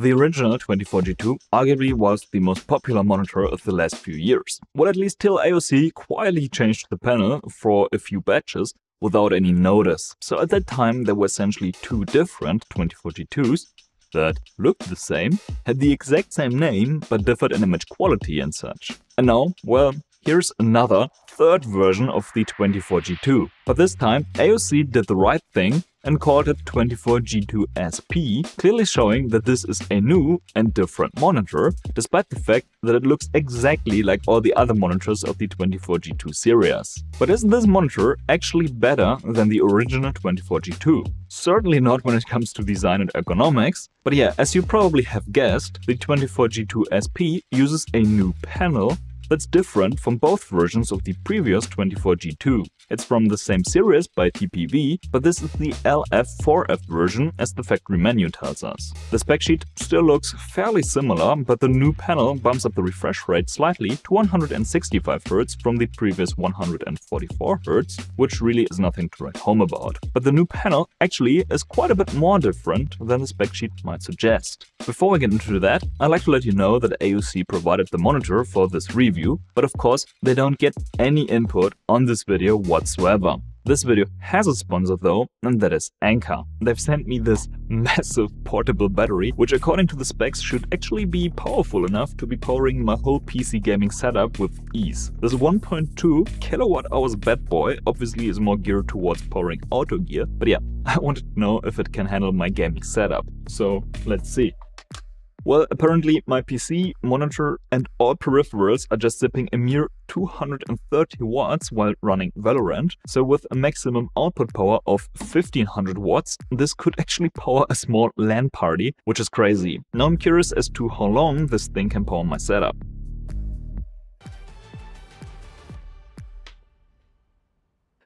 The original 24G2 arguably was the most popular monitor of the last few years, well at least till AOC quietly changed the panel for a few batches without any notice. So at that time there were essentially two different 24G2s that looked the same, had the exact same name, but differed in image quality and such. And now, well, here's another, third version of the 24G2. But this time, AOC did the right thing and called it 24G2SP, clearly showing that this is a new and different monitor, despite the fact that it looks exactly like all the other monitors of the 24G2 series. But isn't this monitor actually better than the original 24G2? Certainly not when it comes to design and ergonomics, but yeah, as you probably have guessed, the 24G2SP uses a new panel that's different from both versions of the previous 24G2. It's from the same series by TPV, but this is the LF4F version as the factory menu tells us. The spec sheet still looks fairly similar, but the new panel bumps up the refresh rate slightly to 165Hz from the previous 144Hz, which really is nothing to write home about. But the new panel actually is quite a bit more different than the spec sheet might suggest. Before we get into that, I'd like to let you know that AOC provided the monitor for this review review, but of course they don't get any input on this video whatsoever. This video has a sponsor though, and that is Anker. They've sent me this massive portable battery, which according to the specs should actually be powerful enough to be powering my whole PC gaming setup with ease. This 1.2 kilowatt hours bad boy obviously is more geared towards powering auto gear, but yeah, I wanted to know if it can handle my gaming setup. So let's see. Well, apparently my PC, monitor and all peripherals are just zipping a mere 230 watts while running Valorant. So with a maximum output power of 1500 watts, this could actually power a small LAN party, which is crazy. Now I'm curious as to how long this thing can power my setup.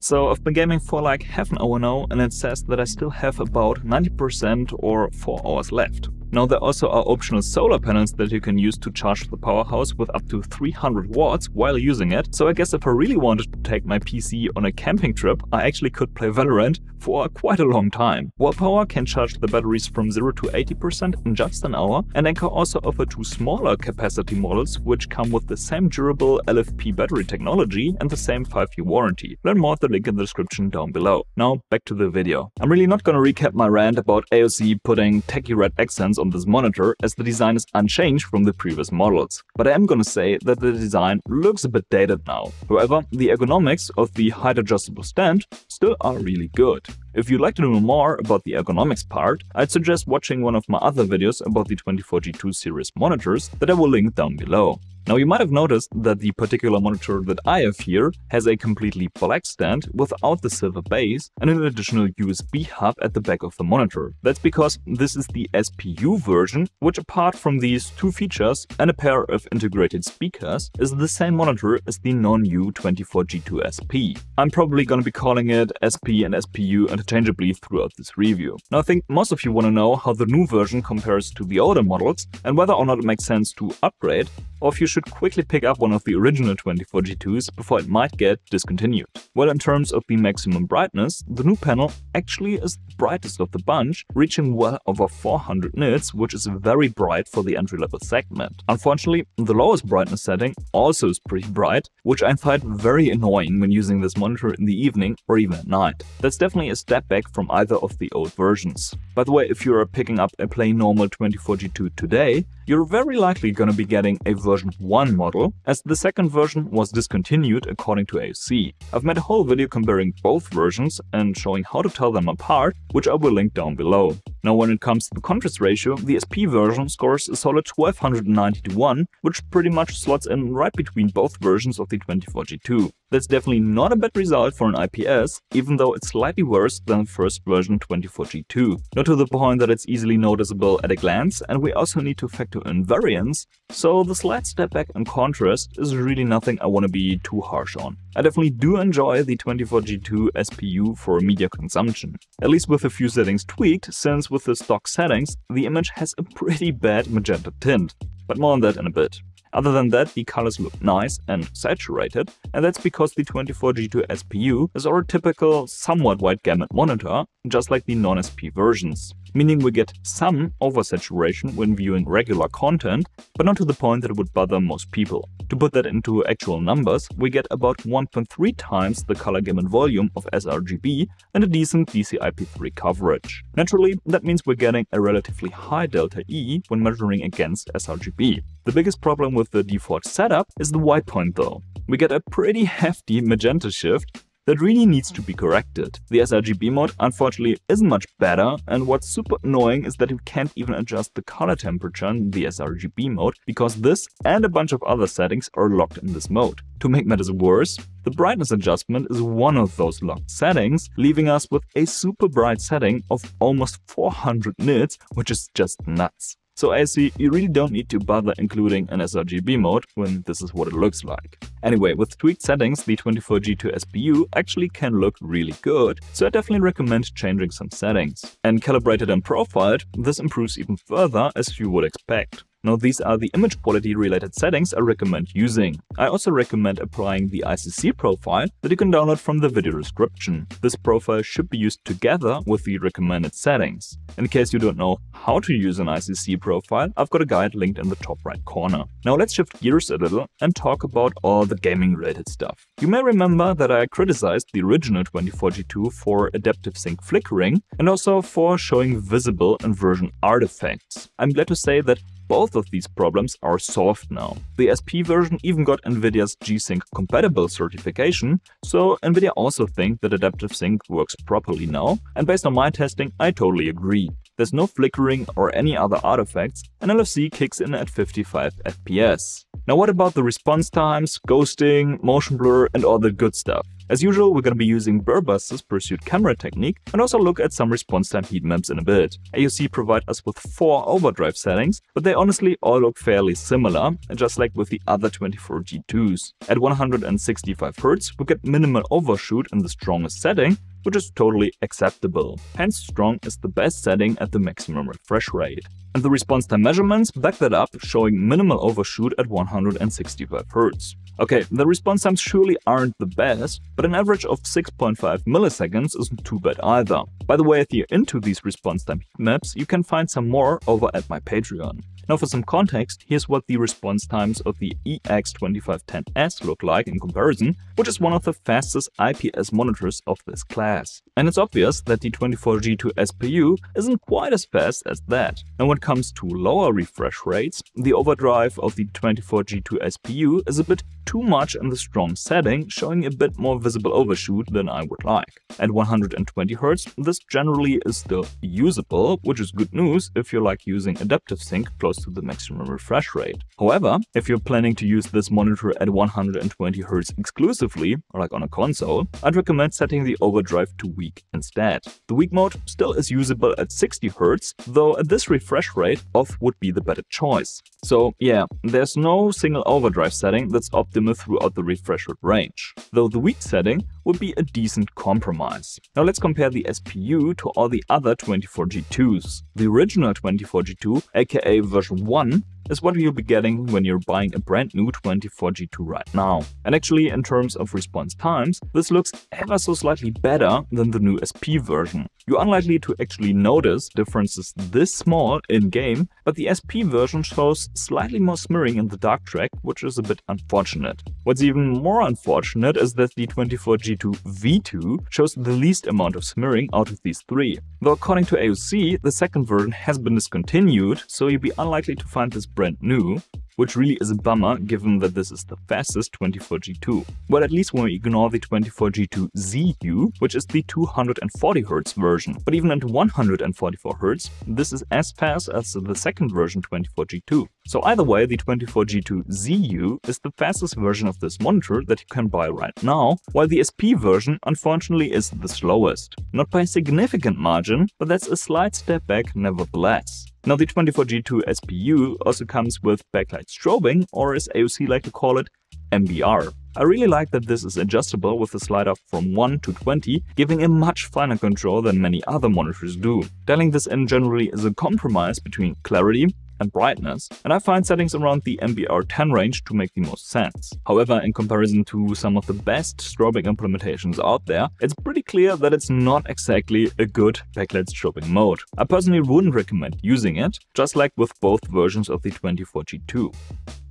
So I've been gaming for like half an hour now and it says that I still have about 90% or 4 hours left. Now there also are optional solar panels that you can use to charge the powerhouse with up to 300 watts while using it, so I guess if I really wanted to take my PC on a camping trip, I actually could play Valorant for quite a long time. Wallpower can charge the batteries from 0 to 80% in just an hour, and Anker also offer two smaller capacity models which come with the same durable LFP battery technology and the same 5-year warranty. Learn more at the link in the description down below. Now back to the video. I'm really not gonna recap my rant about AOC putting techie red accents on this monitor as the design is unchanged from the previous models. But I am gonna say that the design looks a bit dated now. However, the ergonomics of the height adjustable stand still are really good. If you'd like to know more about the ergonomics part, I'd suggest watching one of my other videos about the 24G2 series monitors that I will link down below. Now you might have noticed that the particular monitor that I have here has a completely black stand without the silver base and an additional USB hub at the back of the monitor. That's because this is the SPU version, which apart from these two features and a pair of integrated speakers, is the same monitor as the non-U 24G2SP. I'm probably gonna be calling it SP and SPU interchangeably throughout this review. Now I think most of you wanna know how the new version compares to the older models and whether or not it makes sense to upgrade or if you should quickly pick up one of the original 24G2s before it might get discontinued. Well, in terms of the maximum brightness, the new panel actually is the brightest of the bunch, reaching well over 400 nits, which is very bright for the entry-level segment. Unfortunately, the lowest brightness setting also is pretty bright, which I find very annoying when using this monitor in the evening or even at night. That's definitely a step back from either of the old versions. By the way, if you are picking up a plain normal 24G2 today, you're very likely gonna be getting a version 1 model, as the second version was discontinued according to AOC. I've made a whole video comparing both versions and showing how to tell them apart, which I will link down below. Now when it comes to the contrast ratio, the SP version scores a solid 1290 to 1, which pretty much slots in right between both versions of the 24G2. That's definitely not a bad result for an IPS, even though it's slightly worse than the first version 24G2. Not to the point that it's easily noticeable at a glance, and we also need to factor in variance, so the slight step back in contrast is really nothing I want to be too harsh on. I definitely do enjoy the 24G2 SPU for media consumption, at least with a few settings tweaked, since with the stock settings, the image has a pretty bad magenta tint. But more on that in a bit. Other than that, the colors look nice and saturated, and that's because the 24G2 SPU is our typical somewhat wide gamut monitor, just like the non-SP versions. Meaning we get some oversaturation when viewing regular content, but not to the point that it would bother most people. To put that into actual numbers, we get about 1.3 times the color gamut volume of sRGB and a decent DCI-P3 coverage. Naturally, that means we're getting a relatively high delta E when measuring against sRGB. The biggest problem with the default setup is the white point though. We get a pretty hefty magenta shift that really needs to be corrected. The sRGB mode unfortunately isn't much better and what's super annoying is that you can't even adjust the color temperature in the sRGB mode because this and a bunch of other settings are locked in this mode. To make matters worse, the brightness adjustment is one of those locked settings, leaving us with a super bright setting of almost 400 nits, which is just nuts. So I see you really don't need to bother including an sRGB mode when this is what it looks like. Anyway, with tweaked settings, the 24G2 SPU actually can look really good, so I definitely recommend changing some settings. And calibrated and profiled, this improves even further as you would expect. Now these are the image quality related settings I recommend using. I also recommend applying the ICC profile that you can download from the video description. This profile should be used together with the recommended settings. In case you don't know how to use an ICC profile, I've got a guide linked in the top right corner. Now let's shift gears a little and talk about all the gaming related stuff. You may remember that I criticized the original 24G2 for adaptive sync flickering and also for showing visible inversion artifacts. I'm glad to say that both of these problems are solved now. The SP version even got NVIDIA's G-Sync compatible certification, so NVIDIA also think that adaptive sync works properly now, and based on my testing, I totally agree. There's no flickering or any other artifacts, and LFC kicks in at 55 FPS. Now what about the response times, ghosting, motion blur and all the good stuff? As usual, we're going to be using Blur Busters' pursuit camera technique and also look at some response time heat maps in a bit. AOC provide us with four overdrive settings, but they honestly all look fairly similar, just like with the other 24G2s. At 165Hz, we get minimal overshoot in the strongest setting, which is totally acceptable. Hence strong is the best setting at the maximum refresh rate. And the response time measurements back that up, showing minimal overshoot at 165Hz. Okay, the response times surely aren't the best, but an average of 6.5 milliseconds isn't too bad either. By the way, if you're into these response time maps, you can find some more over at my Patreon. Now for some context, here's what the response times of the EX2510S look like in comparison, which is one of the fastest IPS monitors of this class. And it's obvious that the 24G2 SPU isn't quite as fast as that. And when it comes to lower refresh rates, the overdrive of the 24G2 SPU is a bit too much in the strong setting, showing a bit more visible overshoot than I would like. At 120Hz, this generally is still usable, which is good news if you like using adaptive sync close to the maximum refresh rate. However, if you're planning to use this monitor at 120Hz exclusively, like on a console, I'd recommend setting the overdrive to weak instead. The weak mode still is usable at 60Hz, though at this refresh rate, off would be the better choice. So yeah, there's no single overdrive setting that's optimal throughout the refresh rate range, though the weak setting would be a decent compromise. Now let's compare the SPU to all the other 24G2s. The original 24G2, aka version 1, is what you'll be getting when you're buying a brand new 24G2 right now. And actually, in terms of response times, this looks ever so slightly better than the new SP version. You're unlikely to actually notice differences this small in-game, but the SP version shows slightly more smearing in the dark track, which is a bit unfortunate. What's even more unfortunate is that the 24G2 V2 shows the least amount of smearing out of these three. Though according to AOC, the second version has been discontinued, so you'd be unlikely to find this brand new, which really is a bummer given that this is the fastest 24G2. Well, at least when we ignore the 24G2 ZU, which is the 240Hz version. But even at 144Hz, this is as fast as the second version 24G2. So either way, the 24G2 ZU is the fastest version of this monitor that you can buy right now, while the SP version unfortunately is the slowest. Not by a significant margin, but that's a slight step back nevertheless. Now the 24G2 SPU also comes with backlight strobing, or as AOC like to call it, MBR. I really like that this is adjustable with the slider from 1 to 20, giving a much finer control than many other monitors do. Dialing this in generally is a compromise between clarity and brightness, and I find settings around the MBR10 range to make the most sense. However, in comparison to some of the best strobing implementations out there, it's pretty clear that it's not exactly a good backlight strobing mode. I personally wouldn't recommend using it, just like with both versions of the 24G2.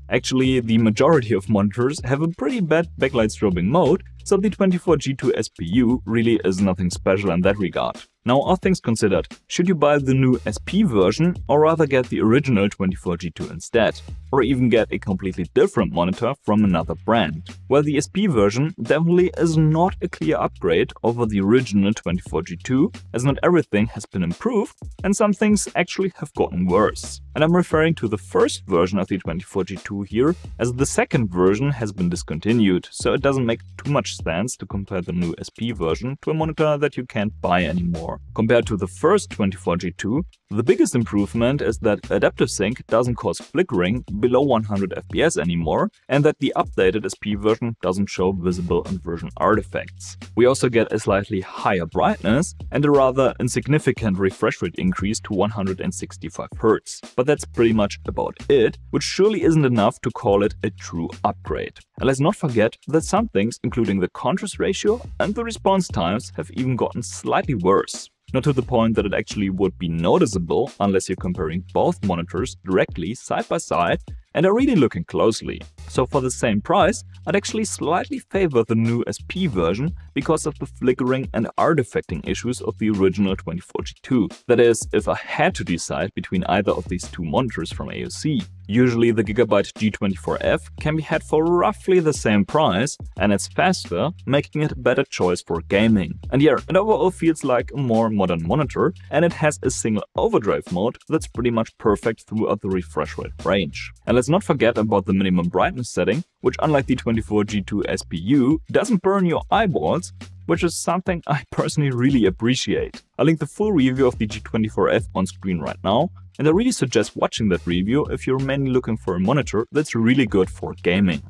Actually, the majority of monitors have a pretty bad backlight strobing mode, so the 24G2 SPU really is nothing special in that regard. Now all things considered, should you buy the new SP version or rather get the original 24G2 instead? Or even get a completely different monitor from another brand? Well, the SP version definitely is not a clear upgrade over the original 24G2, as not everything has been improved and some things actually have gotten worse. And I'm referring to the first version of the 24G2 here, as the second version has been discontinued, so it doesn't make too much sense to compare the new SP version to a monitor that you can't buy anymore. Compared to the first 24G2, the biggest improvement is that Adaptive Sync doesn't cause flickering below 100 FPS anymore, and that the updated SP version doesn't show visible inversion artifacts. We also get a slightly higher brightness and a rather insignificant refresh rate increase to 165 Hz. But that's pretty much about it, which surely isn't enough to call it a true upgrade. And let's not forget that some things, including the contrast ratio and the response times, have even gotten slightly worse not to the point that it actually would be noticeable unless you're comparing both monitors directly side by side and are really looking closely. So for the same price, I'd actually slightly favor the new SP version because of the flickering and artifacting issues of the original 24G2. That is, if I had to decide between either of these two monitors from AOC. Usually the Gigabyte G24F can be had for roughly the same price and it's faster, making it a better choice for gaming. And yeah, it overall feels like a more modern monitor and it has a single overdrive mode that's pretty much perfect throughout the refresh rate range. And let's not forget about the minimum brightness setting, which unlike the 24G2 SPU doesn't burn your eyeballs, which is something I personally really appreciate. I'll link the full review of the G24F on screen right now, and I really suggest watching that review if you're mainly looking for a monitor that's really good for gaming.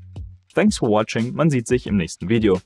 Thanks for watching, man sieht sich im nächsten Video.